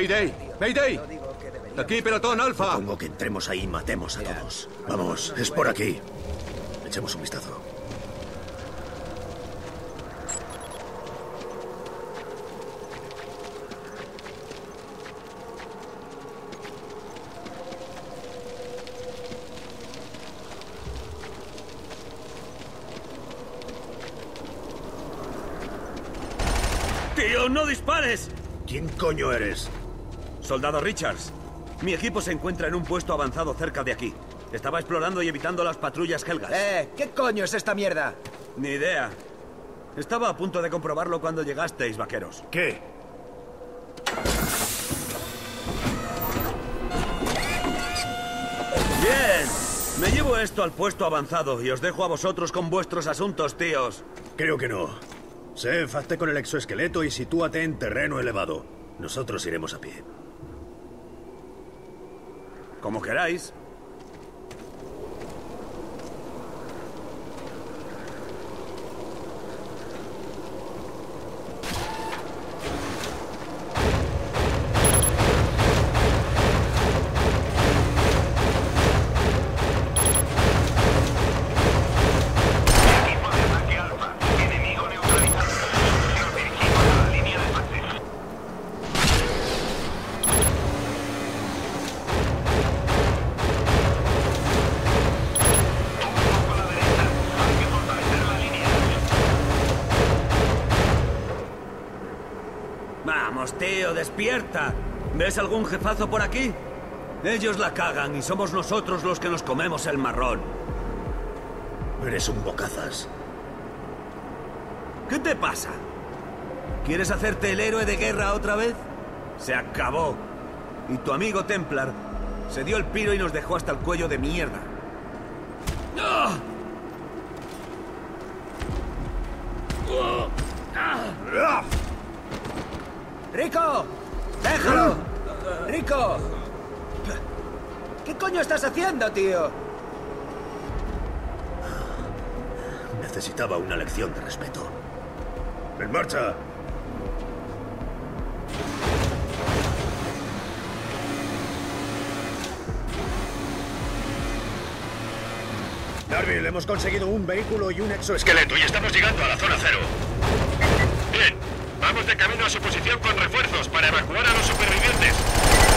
Mayday, Mayday. Aquí, pelotón alfa. Pongo que entremos ahí y matemos a todos. Vamos, es por aquí. Echemos un vistazo. ¡Tío, no dispares! ¿Quién coño eres? Soldado Richards. Mi equipo se encuentra en un puesto avanzado cerca de aquí. Estaba explorando y evitando las patrullas Helgas. ¡Eh! ¿Qué coño es esta mierda? Ni idea. Estaba a punto de comprobarlo cuando llegasteis, vaqueros. ¿Qué? Bien. Me llevo esto al puesto avanzado y os dejo a vosotros con vuestros asuntos, tíos. Creo que no. Sef, hazte con el exoesqueleto y sitúate en terreno elevado. Nosotros iremos a pie. Como queráis. ¿Ves algún jefazo por aquí? Ellos la cagan y somos nosotros los que nos comemos el marrón. Eres un bocazas. ¿Qué te pasa? ¿Quieres hacerte el héroe de guerra otra vez? Se acabó. Y tu amigo Templar se dio el piro y nos dejó hasta el cuello de mierda. ¡Ah! ¡Rico! ¡Déjalo! ¡Rico! ¿Qué coño estás haciendo, tío? Necesitaba una lección de respeto. ¡En marcha! Darby, hemos conseguido un vehículo y un exoesqueleto y estamos llegando a la zona cero. Vamos de camino a su posición con refuerzos para evacuar a los supervivientes.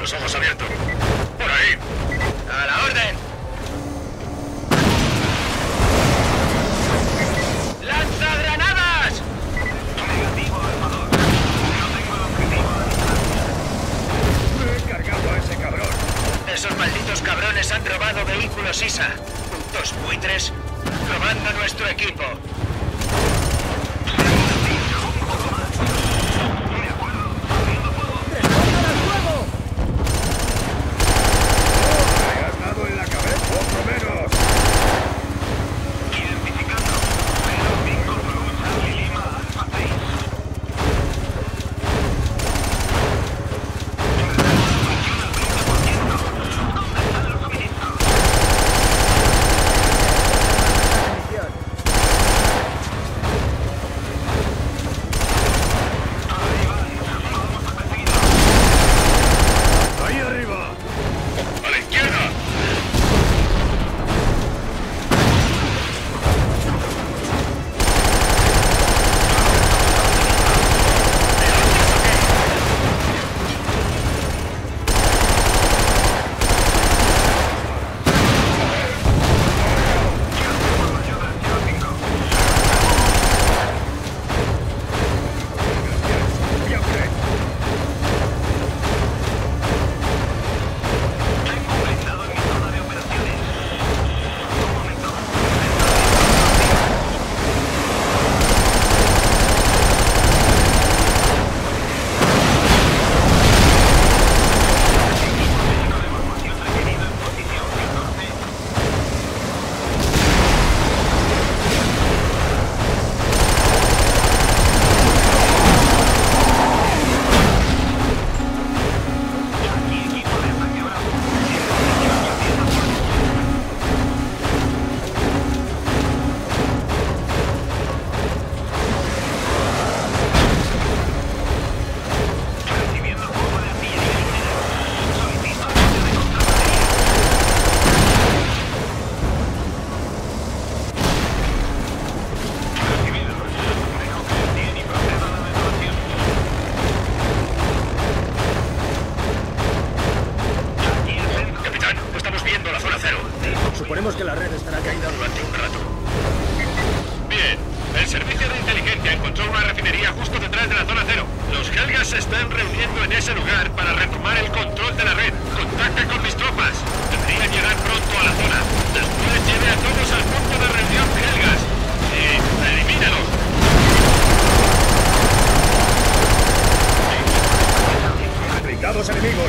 Los ojos abiertos. Por ahí. A la orden. ¡Lanza granadas! Negativo, armador. No tengo el objetivo a distancia. He cargado a ese cabrón. Esos malditos cabrones han robado vehículos ISA. Dos buitres robando nuestro equipo.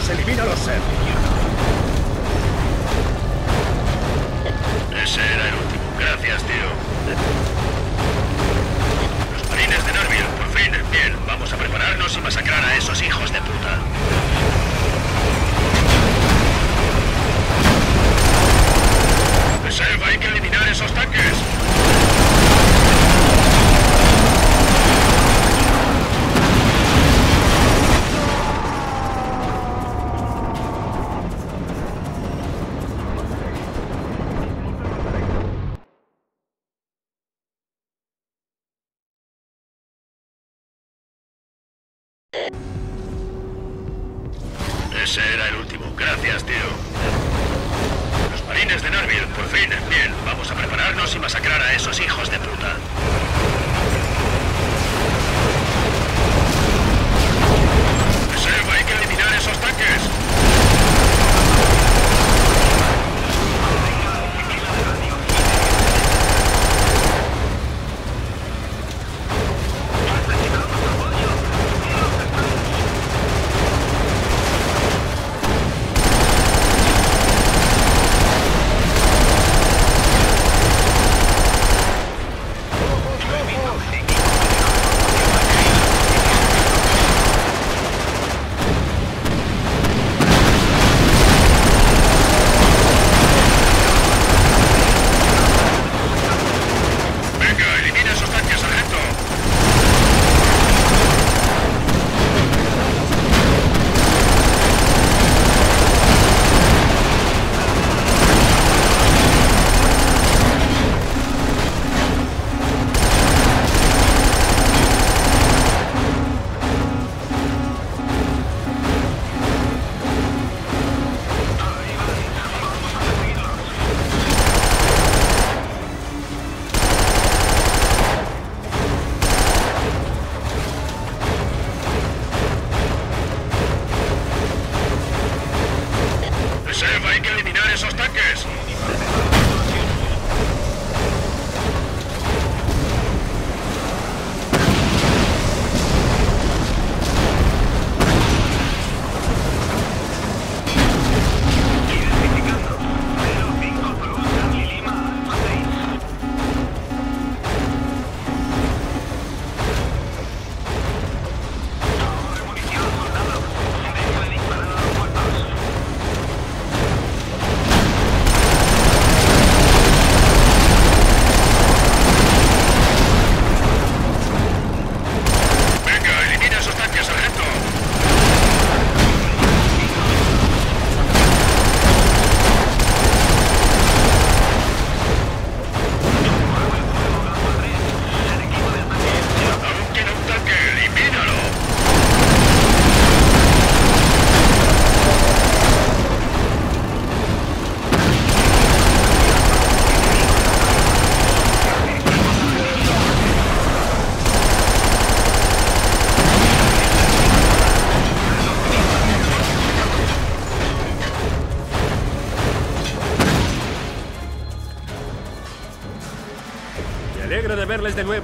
Blindados enemigos, elimínalos, Seth.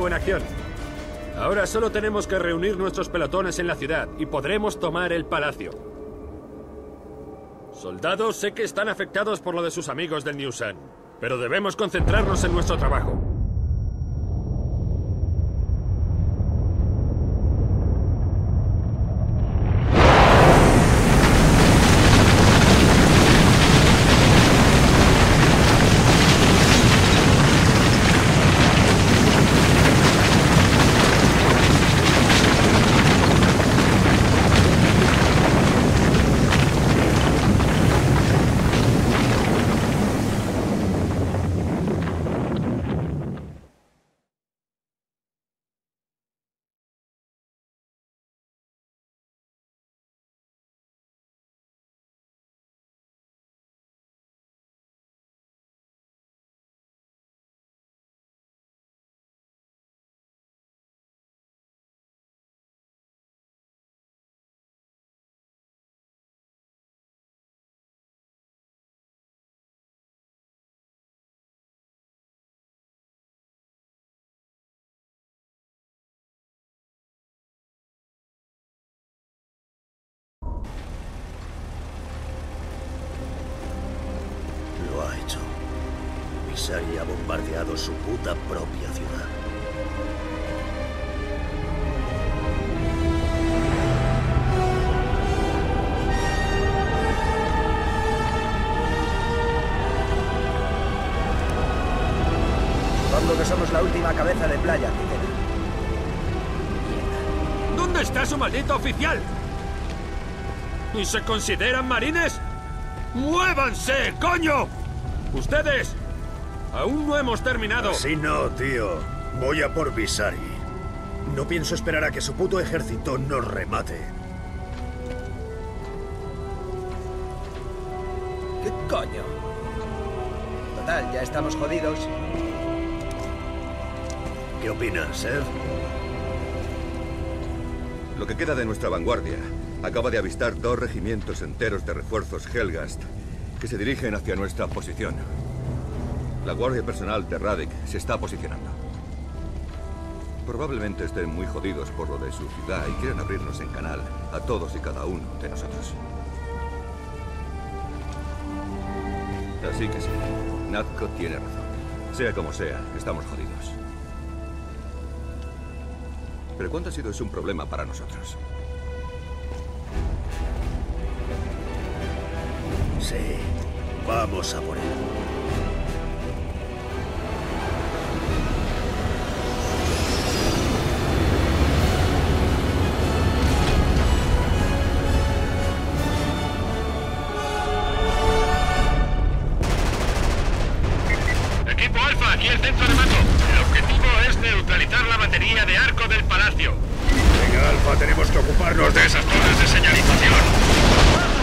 En acción. Ahora solo tenemos que reunir nuestros pelotones en la ciudad y podremos tomar el palacio. Soldados, sé que están afectados por lo de sus amigos del New Sun, pero debemos concentrarnos en nuestro trabajo. Visari ha bombardeado su puta propia ciudad. Supongo que somos la última cabeza de playa queda. ¿Dónde está su maldito oficial? ¿Y se consideran marines? ¡Muévanse, coño! ¡Ustedes! Aún no hemos terminado. Así no, tío. Voy a por Visari. No pienso esperar a que su puto ejército nos remate. ¿Qué coño? Total, ya estamos jodidos. ¿Qué opinas, Sev? Lo que queda de nuestra vanguardia acaba de avistar dos regimientos enteros de refuerzos Helgast que se dirigen hacia nuestra posición. La guardia personal de Radek se está posicionando. Probablemente estén muy jodidos por lo de su ciudad y quieran abrirnos en canal a todos y cada uno de nosotros. Así que sí, Nazco tiene razón. Sea como sea, estamos jodidos. Pero ¿cuánto ha sido eso un problema para nosotros? Sí. Vamos a por él. De arco del palacio. Venga, Alfa, tenemos que ocuparnos de esas torres de señalización.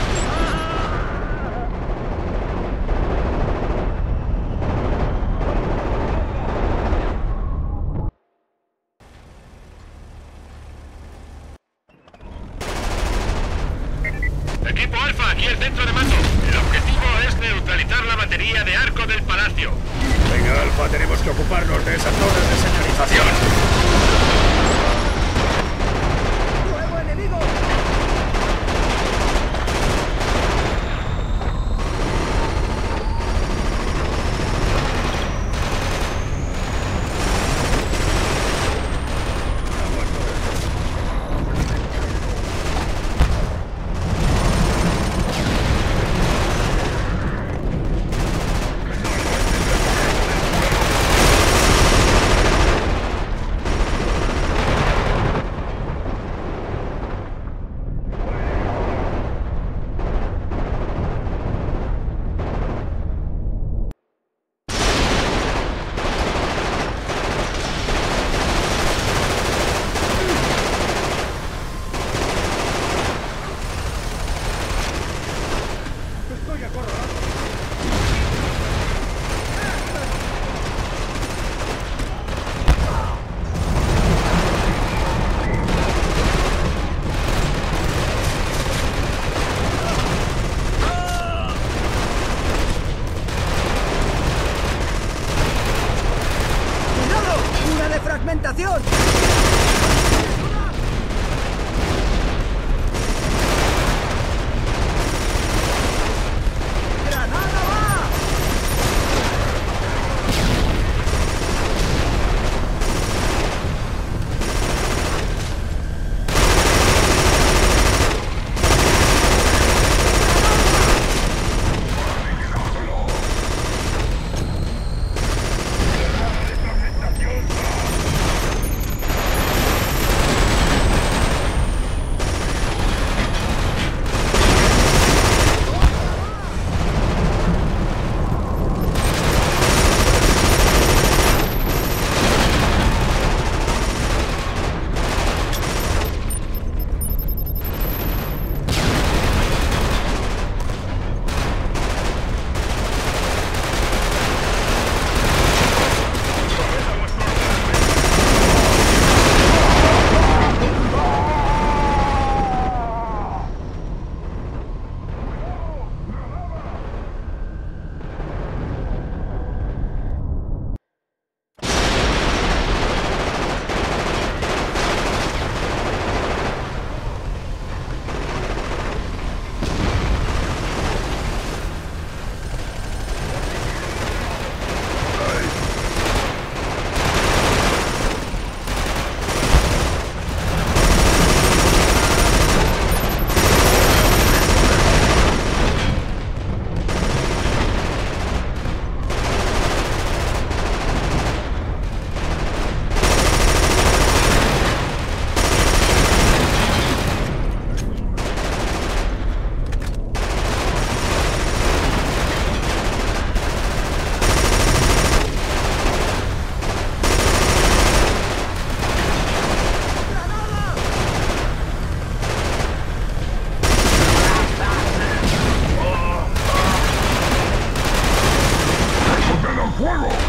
quarrel!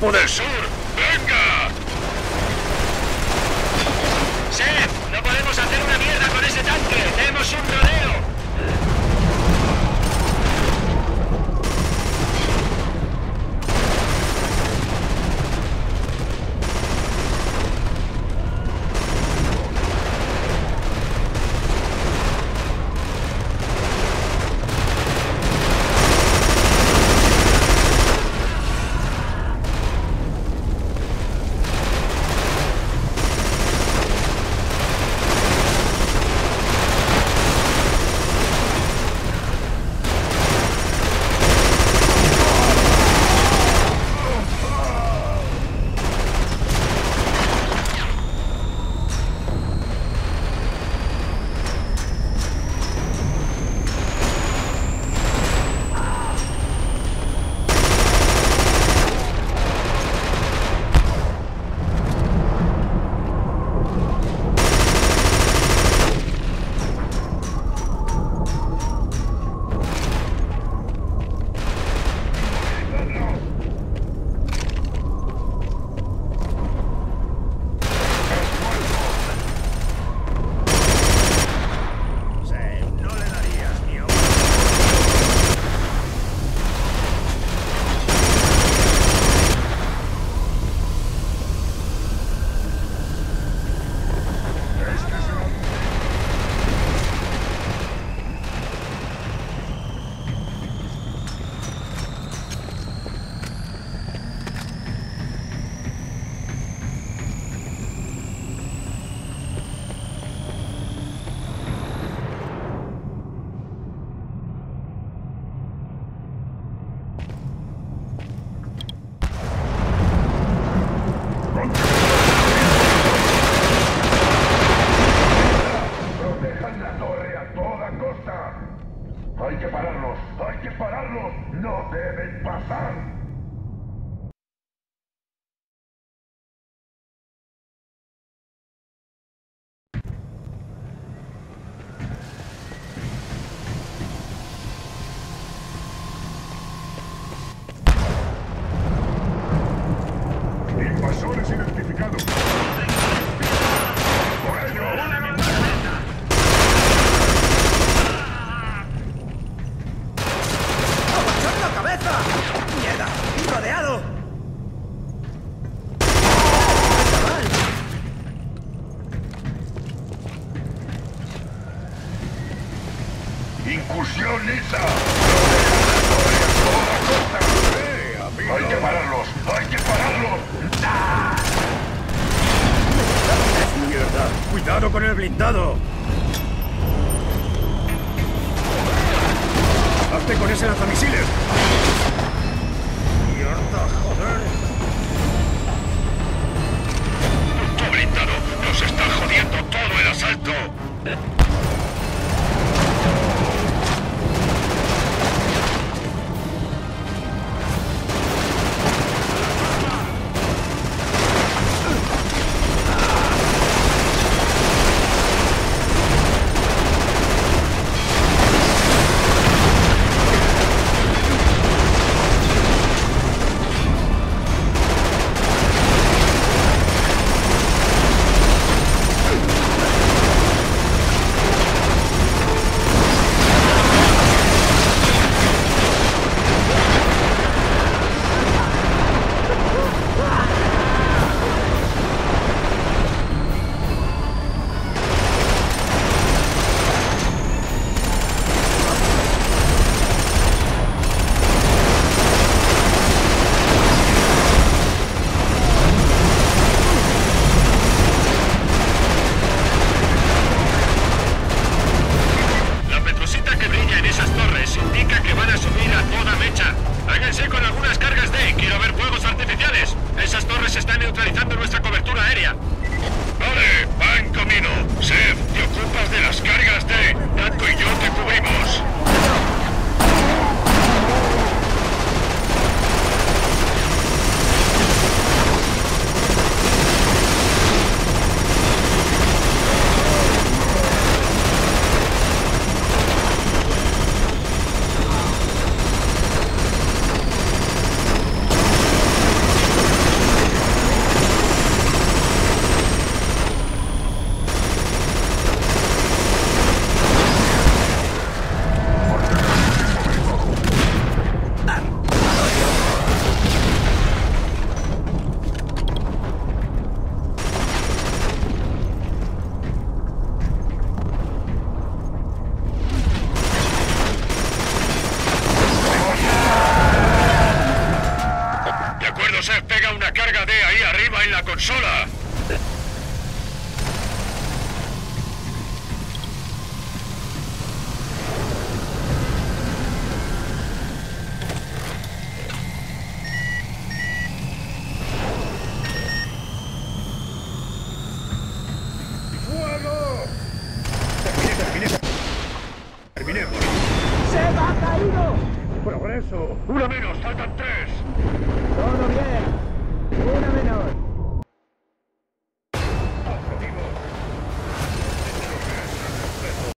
poder ser no deben pasar. con ese lanzamisiles? ¡Mierda, joder! ¡Tu nos está jodiendo todo el asalto!